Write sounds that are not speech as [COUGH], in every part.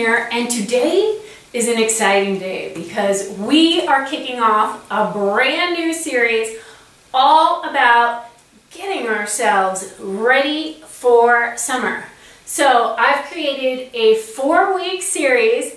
here and today is an exciting day because we are kicking off a brand new series all about getting ourselves ready for summer. So I've created a four week series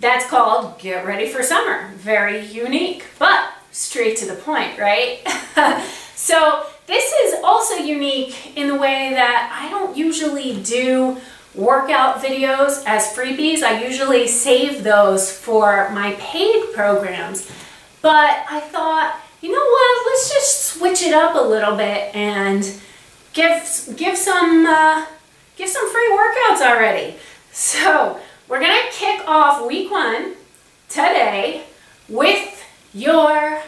that's called Get Ready for Summer. Very unique, but straight to the point, right? [LAUGHS] so this is also unique in the way that I don't usually do workout videos as freebies. I usually save those for my paid programs. But I thought, you know what, let's just switch it up a little bit and give, give, some, uh, give some free workouts already. So we're gonna kick off week one today with your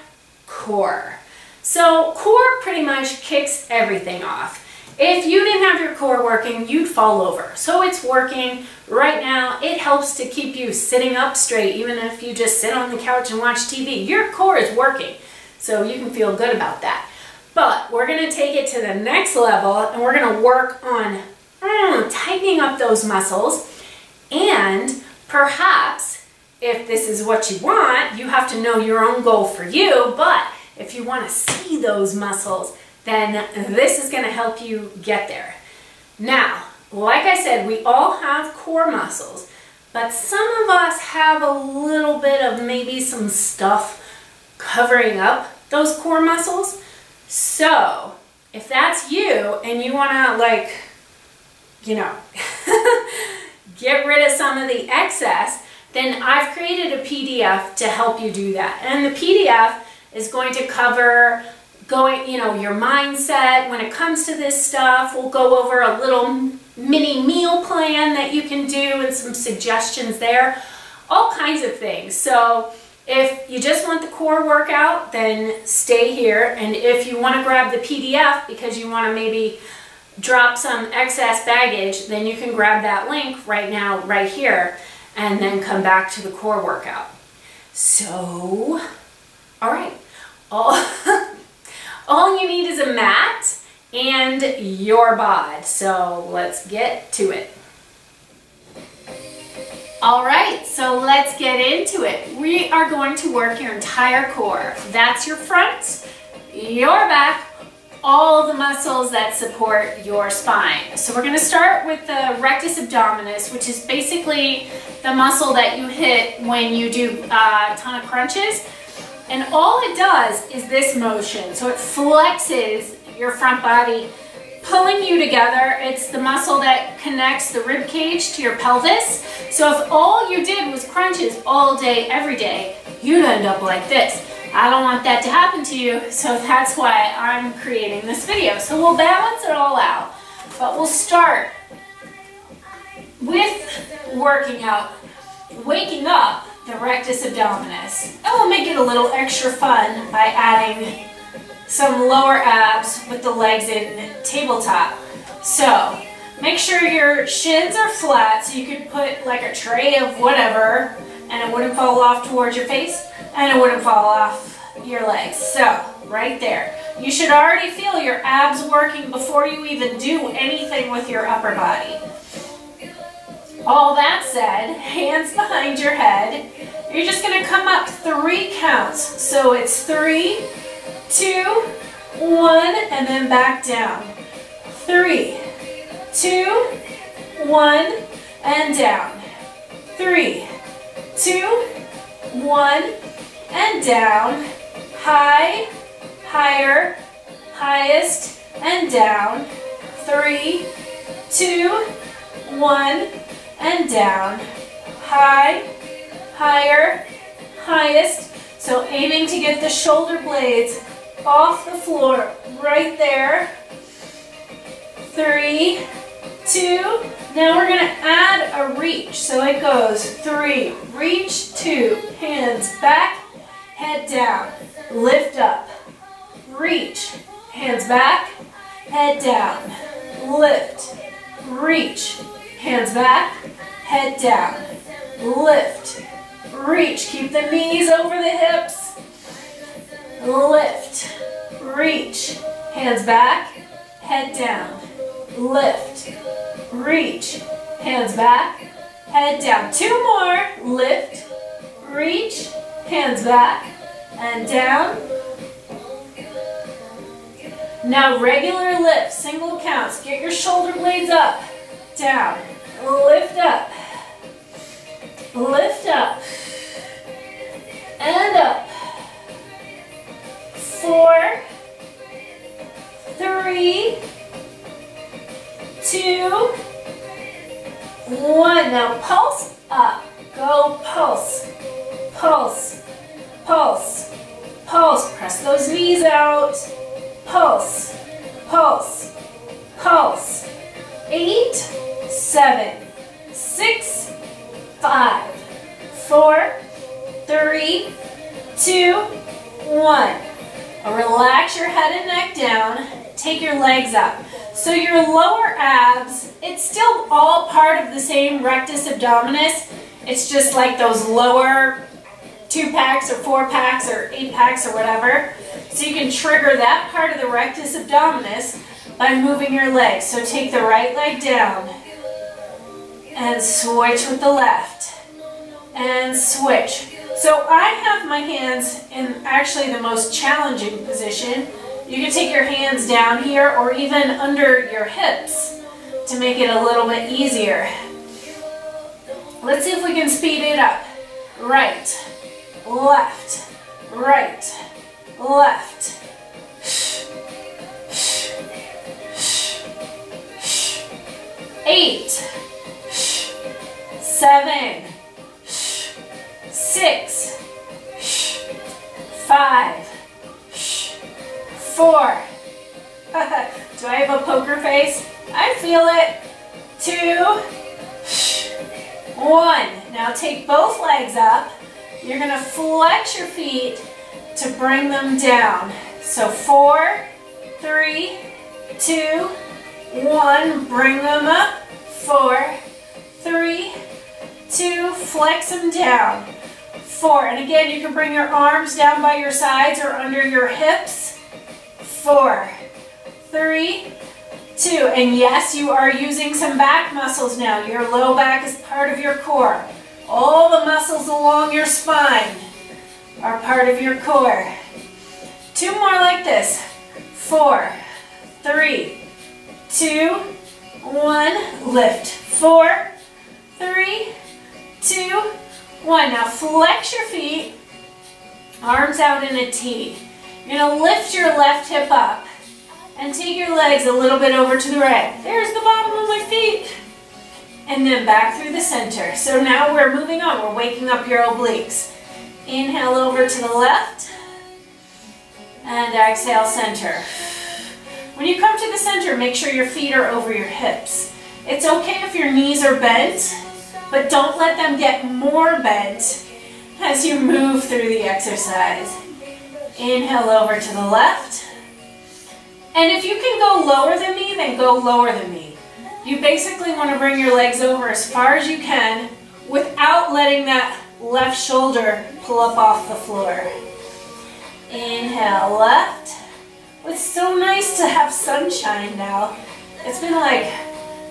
core. So core pretty much kicks everything off. If you didn't have your core working, you'd fall over. So it's working right now. It helps to keep you sitting up straight, even if you just sit on the couch and watch TV. Your core is working, so you can feel good about that. But we're gonna take it to the next level and we're gonna work on mm, tightening up those muscles and perhaps if this is what you want, you have to know your own goal for you, but if you wanna see those muscles, then this is gonna help you get there. Now, like I said, we all have core muscles, but some of us have a little bit of maybe some stuff covering up those core muscles. So, if that's you and you wanna like, you know, [LAUGHS] get rid of some of the excess, then I've created a PDF to help you do that. And the PDF is going to cover going, you know, your mindset when it comes to this stuff. We'll go over a little mini meal plan that you can do and some suggestions there. All kinds of things. So if you just want the core workout, then stay here. And if you want to grab the PDF because you want to maybe drop some excess baggage, then you can grab that link right now, right here, and then come back to the core workout. So, all right. All [LAUGHS] All you need is a mat and your bod. So let's get to it. All right, so let's get into it. We are going to work your entire core. That's your front, your back, all the muscles that support your spine. So we're gonna start with the rectus abdominis, which is basically the muscle that you hit when you do uh, a ton of crunches. And all it does is this motion. So it flexes your front body, pulling you together. It's the muscle that connects the rib cage to your pelvis. So if all you did was crunches all day, every day, you'd end up like this. I don't want that to happen to you, so [LAUGHS] that's why I'm creating this video. So we'll balance it all out, but we'll start with working out, waking up the rectus abdominis. And we'll make it a little extra fun by adding some lower abs with the legs in tabletop. So make sure your shins are flat so you could put like a tray of whatever and it wouldn't fall off towards your face and it wouldn't fall off your legs. So right there. You should already feel your abs working before you even do anything with your upper body. All that said, hands behind your head. You're just gonna come up three counts. So it's three, two, one, and then back down. Three, two, one, and down. Three, two, one, and down. High, higher, highest, and down. Three, two, one, and down. High, higher, highest. So aiming to get the shoulder blades off the floor right there. Three, two. Now we're gonna add a reach. So it goes three, reach, two, hands back, head down, lift up, reach, hands back, head down, lift, reach, Hands back, head down. Lift, reach. Keep the knees over the hips. Lift, reach. Hands back, head down. Lift, reach. Hands back, head down. Two more, lift, reach, hands back, and down. Now regular lift, single counts. Get your shoulder blades up, down, lift up, lift up, and up. Four, three, two, one. Now pulse up, go pulse, pulse, pulse, pulse. Press those knees out. Pulse, pulse, pulse. Eight, seven, six, five, four, three, two, one. Relax your head and neck down. Take your legs up. So your lower abs, it's still all part of the same rectus abdominis. It's just like those lower two packs or four packs or eight packs or whatever. So you can trigger that part of the rectus abdominis by moving your legs. So take the right leg down and switch with the left and switch. So I have my hands in actually the most challenging position. You can take your hands down here or even under your hips to make it a little bit easier. Let's see if we can speed it up. Right, left, right, left. Eight, seven, six, five, four. [LAUGHS] Do I have a poker face? I feel it. Two, one. Now take both legs up. You're gonna flex your feet to bring them down. So four, three, two, one. Bring them up. Four, three, two. Flex them down. Four. And again, you can bring your arms down by your sides or under your hips. Four, three, two. And yes, you are using some back muscles now. Your low back is part of your core. All the muscles along your spine are part of your core. Two more like this. Four, three, two, one. Lift. Four, three, two, one. Now flex your feet, arms out in a T. You're gonna lift your left hip up and take your legs a little bit over to the right. There's the bottom of my feet. And then back through the center. So now we're moving on. We're waking up your obliques. Inhale over to the left. And exhale, center. When you come to the center, make sure your feet are over your hips. It's okay if your knees are bent, but don't let them get more bent as you move through the exercise. Inhale over to the left. And if you can go lower than me, then go lower than me. You basically want to bring your legs over as far as you can without letting that left shoulder pull up off the floor. Inhale, left. It's so nice to have sunshine now. It's been like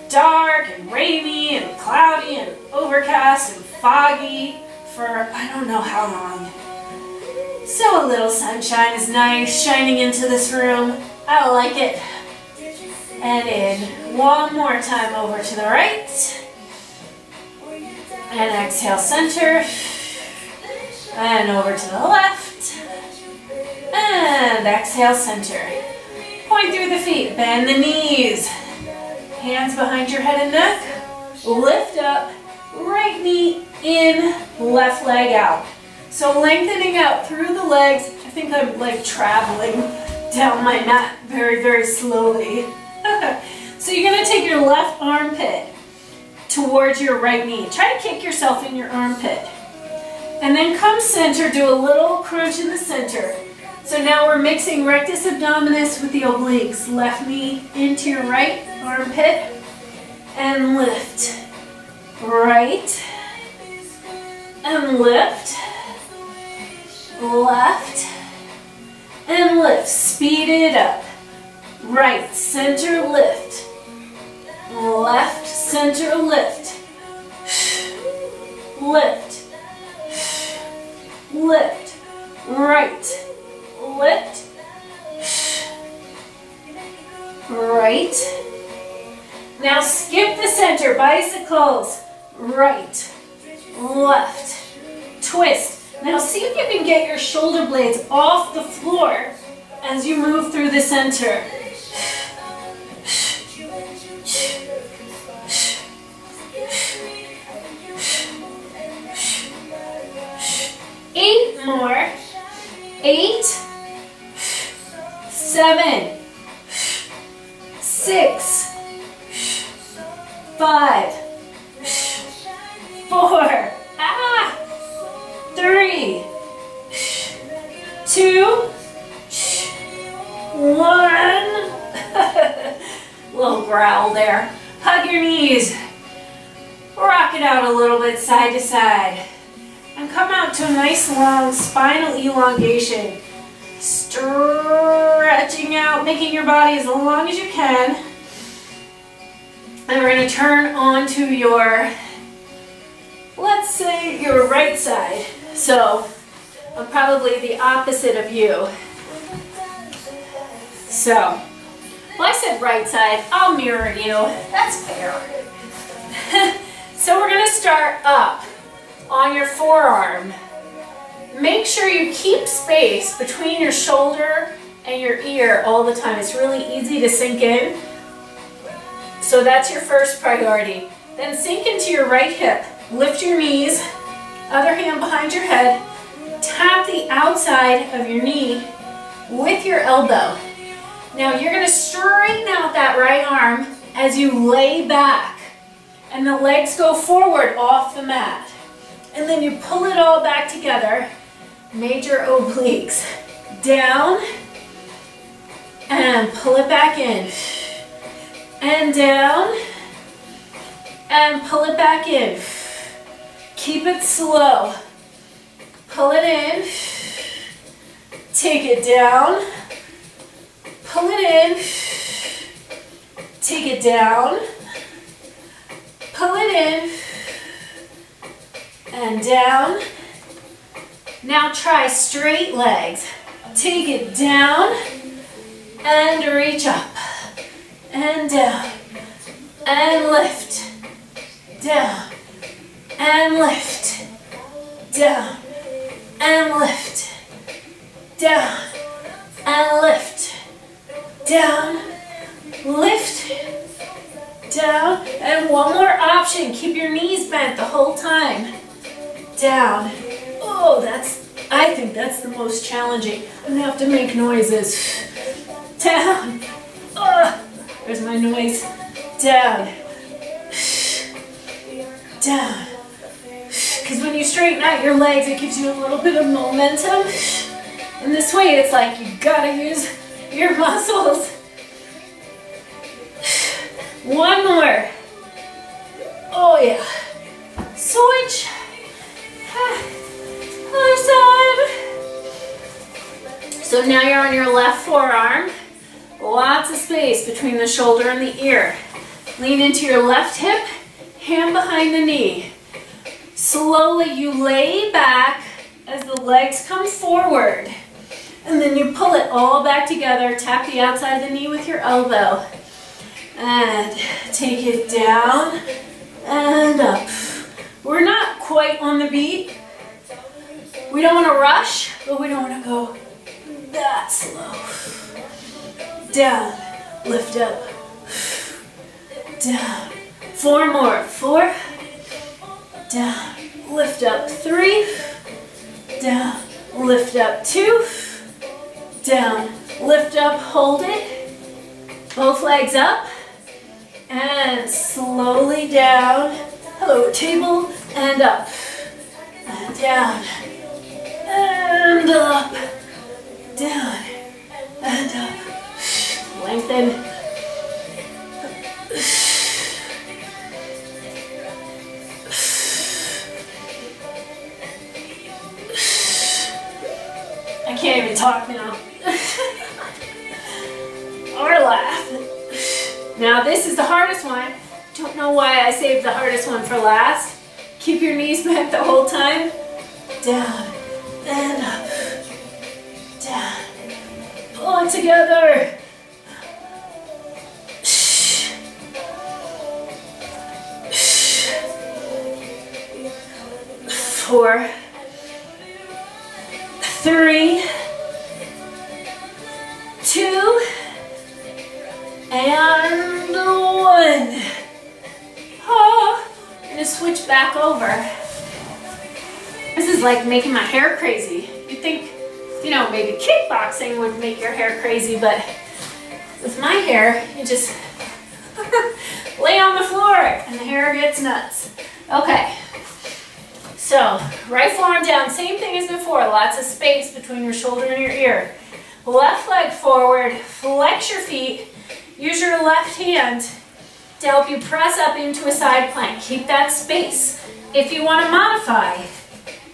dark and rainy and cloudy and overcast and foggy for I don't know how long. So a little sunshine is nice shining into this room. I like it. And in one more time over to the right. And exhale center. And over to the left. And exhale center. Point through the feet, bend the knees. Hands behind your head and neck. Lift up, right knee in, left leg out. So lengthening out through the legs. I think I'm like traveling down my mat very, very slowly. [LAUGHS] so you're gonna take your left armpit towards your right knee. Try to kick yourself in your armpit. And then come center, do a little crunch in the center. So now we're mixing rectus abdominis with the obliques. Left knee into your right armpit and lift. Right and lift. Left and lift. Speed it up. Right, center, lift. Left, center, lift. lift, lift, right, lift, right. Now skip the center, bicycles, right, left, twist. Now see if you can get your shoulder blades off the floor as you move through the center. Eight more. Eight, seven, six, five, four, ah, three, two, one. [LAUGHS] little growl there. Hug your knees. Rock it out a little bit side to side. And come out to a nice long spinal elongation. Stretching out, making your body as long as you can. And we're going to turn onto your, let's say your right side. So I'm probably the opposite of you. So, well I said right side, I'll mirror you. That's fair. [LAUGHS] so we're going to start up on your forearm. Make sure you keep space between your shoulder and your ear all the time. It's really easy to sink in. So that's your first priority. Then sink into your right hip. Lift your knees, other hand behind your head. Tap the outside of your knee with your elbow. Now you're going to straighten out that right arm as you lay back. And the legs go forward off the mat. And then you pull it all back together. Major obliques. Down. And pull it back in. And down. And pull it back in. Keep it slow. Pull it in. Take it down. Pull it in. Take it down. Pull it in and down. Now try straight legs. Take it down and reach up and down and lift, down and lift, down and lift, down and lift, down, lift, down, and one more option. Keep your knees bent the whole time. Down. Oh, that's, I think that's the most challenging. I'm gonna have to make noises. Down. Oh, there's my noise. Down. Down. Because when you straighten out your legs, it gives you a little bit of momentum. And this way, it's like you gotta use your muscles. One more. Oh yeah. Switch. Ah. Other side. So now you're on your left forearm. Lots of space between the shoulder and the ear. Lean into your left hip, hand behind the knee. Slowly you lay back as the legs come forward. And then you pull it all back together. Tap the outside of the knee with your elbow. And take it down and up. We're not quite on the beat. We don't want to rush, but we don't want to go that slow. Down, lift up, down. Four more, four, down, lift up, three, down, lift up, two, down, lift up, hold it, both legs up, and slowly down, hello, table, and up, and down, and up, down, and up. Lengthen. I can't even talk now. [LAUGHS] or laugh. Now this is the hardest one. Don't know why I saved the hardest one for last. Keep your knees bent the whole time. Down and up. Down. Pull it together. Four, three, two, and one. Oh, I'm gonna switch back over. This is like making my hair crazy. You'd think, you know, maybe kickboxing would make your hair crazy, but with my hair, you just [LAUGHS] lay on the floor and the hair gets nuts. Okay. So, right forearm down, same thing as before, lots of space between your shoulder and your ear. Left leg forward, flex your feet, use your left hand to help you press up into a side plank. Keep that space. If you want to modify,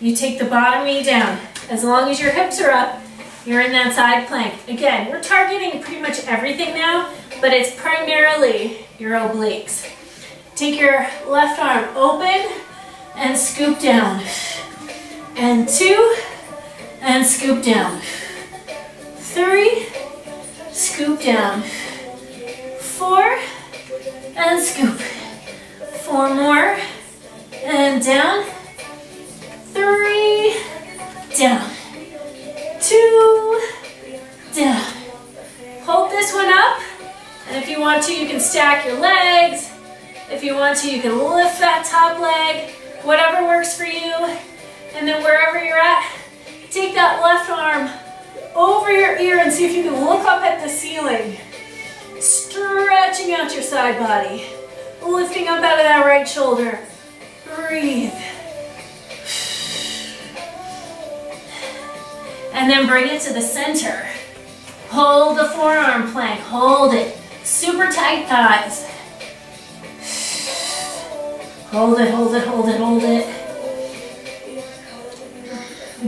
you take the bottom knee down. As long as your hips are up, you're in that side plank. Again, we're targeting pretty much everything now, but it's primarily your obliques. Take your left arm open, and scoop down. And two, and scoop down. Three, scoop down. Four, and scoop. Four more, and down. Three, down. Two, down. Hold this one up. And if you want to, you can stack your legs. If you want to, you can lift that top leg whatever works for you. And then wherever you're at, take that left arm over your ear and see if you can look up at the ceiling. Stretching out your side body. Lifting up out of that right shoulder. Breathe. And then bring it to the center. Hold the forearm plank. Hold it. Super tight thighs. Hold it, hold it, hold it, hold it.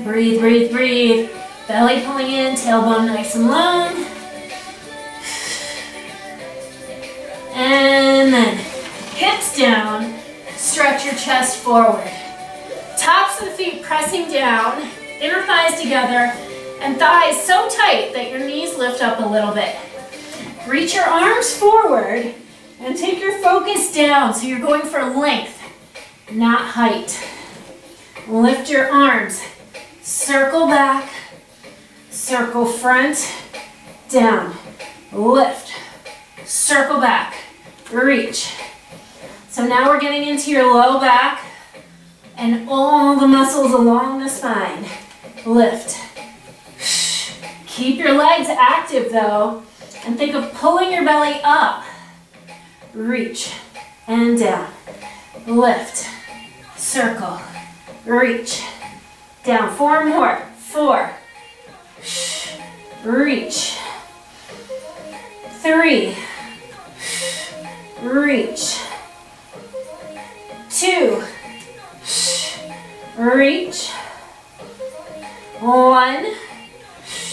Breathe, breathe, breathe. Belly pulling in, tailbone nice and long. And then hips down, stretch your chest forward. Tops of the feet pressing down, inner thighs together, and thighs so tight that your knees lift up a little bit. Reach your arms forward and take your focus down so you're going for length not height. Lift your arms. Circle back, circle front, down. Lift, circle back, reach. So now we're getting into your low back and all the muscles along the spine. Lift. Keep your legs active though, and think of pulling your belly up. Reach and down. Lift. Circle, reach, down, four more, four, reach, three, reach, two, reach, one,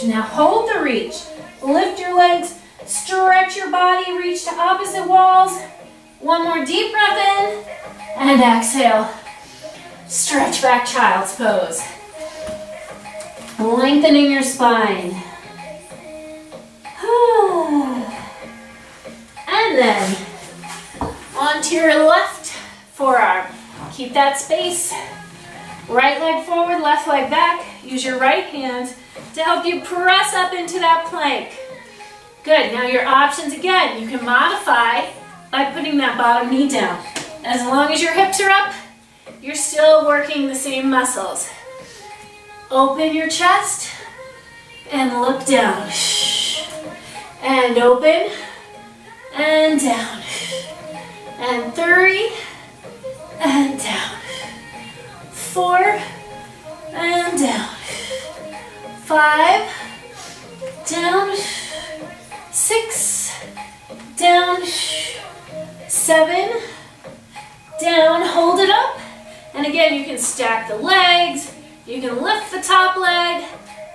now hold the reach, lift your legs, stretch your body, reach to opposite walls, one more deep breath in, and exhale. Stretch back child's pose. Lengthening your spine. [SIGHS] And then onto your left forearm. Keep that space. Right leg forward, left leg back. Use your right hand to help you press up into that plank. Good, now your options again, you can modify by putting that bottom knee down. As long as your hips are up, you're still working the same muscles. Open your chest and look down. And open and down. And three and down. Four and down. Five, down. Six, down. Seven, down. Hold it up. And again, you can stack the legs, you can lift the top leg,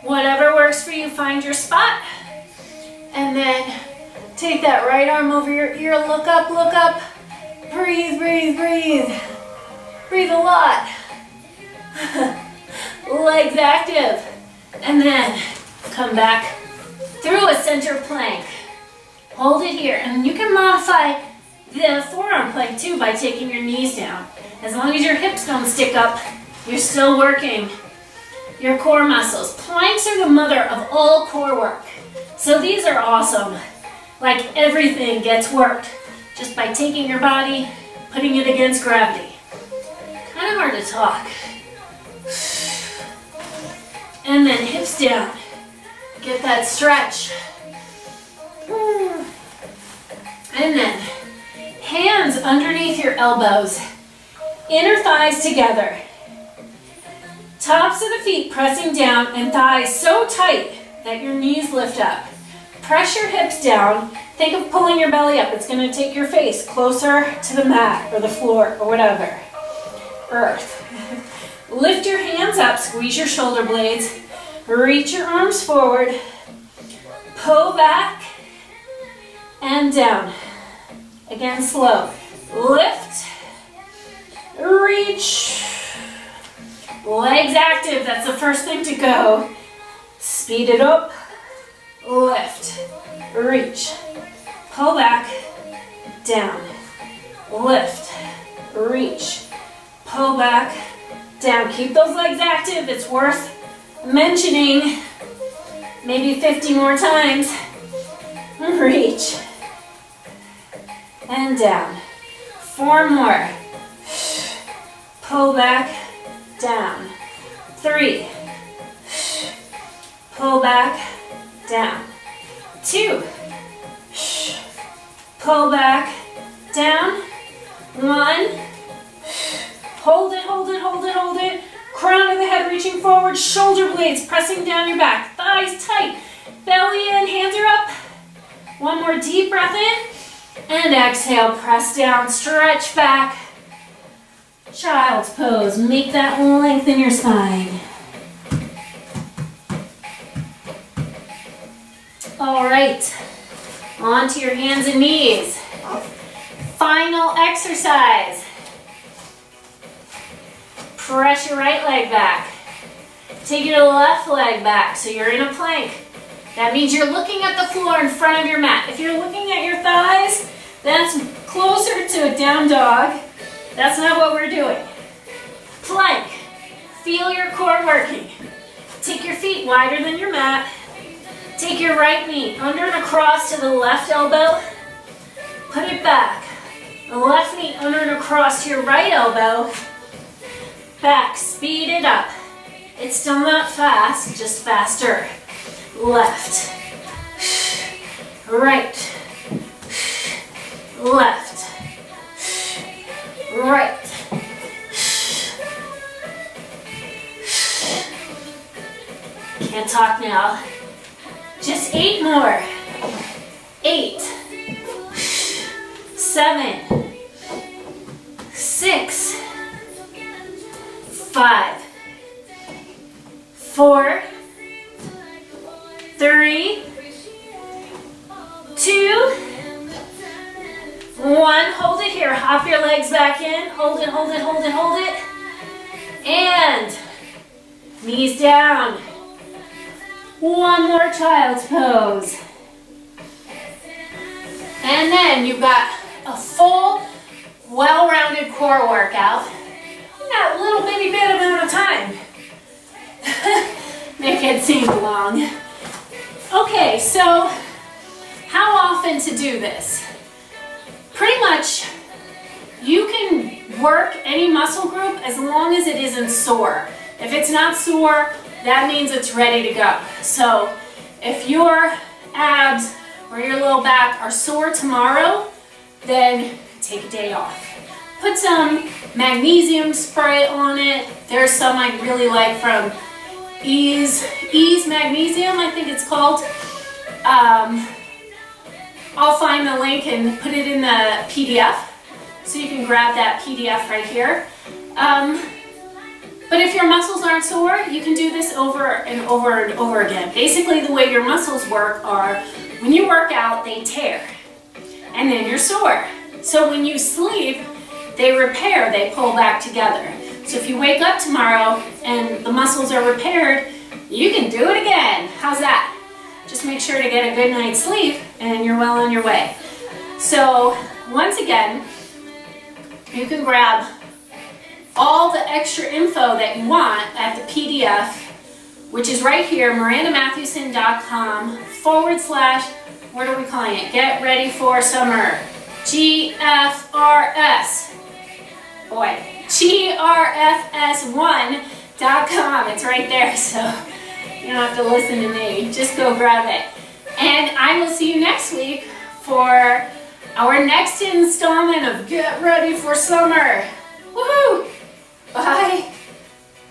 whatever works for you, find your spot. And then take that right arm over your ear, look up, look up, breathe, breathe, breathe. Breathe a lot. [LAUGHS] Legs active. And then come back through a center plank. Hold it here. And you can modify the forearm plank too by taking your knees down. As long as your hips don't stick up, you're still working your core muscles. Planks are the mother of all core work. So these are awesome. Like everything gets worked just by taking your body, putting it against gravity. Kind of hard to talk. And then hips down. Get that stretch. And then hands underneath your elbows. Inner thighs together. Tops of the feet pressing down and thighs so tight that your knees lift up. Press your hips down. Think of pulling your belly up. It's going to take your face closer to the mat or the floor or whatever. Earth. [LAUGHS] Lift your hands up, squeeze your shoulder blades. Reach your arms forward. Pull back and down. Again, slow. Lift, reach, legs active. That's the first thing to go. Speed it up, lift, reach, pull back, down, lift, reach, pull back, down. Keep those legs active. It's worth mentioning maybe 50 more times. [LAUGHS] Reach. And down. Four more. [SIGHS] Pull back, down. Three. [SIGHS] Pull back, down. Two. [SIGHS] Pull back, down. One. Hold it, hold it, hold it, hold it. Crown of the head reaching forward, shoulder blades pressing down your back, thighs tight, belly in, hands are up. One more deep breath in, and exhale, press down, stretch back. Child's pose, make that lengthen your spine. All right, onto your hands and knees. Final exercise. Press your right leg back. Take your left leg back so you're in a plank. That means you're looking at the floor in front of your mat. If you're looking at your thighs, that's closer to a down dog. That's not what we're doing. Plank. Feel your core working. Take your feet wider than your mat. Take your right knee under and across to the left elbow. Put it back. Left knee under and across to your right elbow back, speed it up. It's still not fast, just faster. Left, right, left, right. Can't talk now. Just eight more. Eight, seven, six, five, four, three, two, one. Hold it here. Hop your legs back in. Hold it, hold it, hold it, hold it. And knees down. One more child's pose. And then you've got a full, well-rounded core workout that little bitty bit amount of time. [LAUGHS] Make it seem long. Okay, so how often to do this? Pretty much, you can work any muscle group as long as it isn't sore. If it's not sore, that means it's ready to go. So if your abs or your low back are sore tomorrow, then take a day off. Put some magnesium spray on it. There's some I really like from Ease, Ease Magnesium, I think it's called. Um, I'll find the link and put it in the PDF. So you can grab that PDF right here. Um, but if your muscles aren't sore, you can do this over and over and over again. Basically, the way your muscles work are when you work out, they tear. And then you're sore. So when you sleep, they repair, they pull back together. So if you wake up tomorrow and the muscles are repaired, you can do it again. How's that? Just make sure to get a good night's sleep and you're well on your way. So once again, you can grab all the extra info that you want at the PDF, which is right here, mirandamathewson.com forward slash, what are we calling it? Get ready for summer. GFRS. Boy, GRFS1.com. It's right there, so you don't have to listen to me. Just go grab it. And I will see you next week for our next installment of Get Ready for Summer. Woohoo! Bye.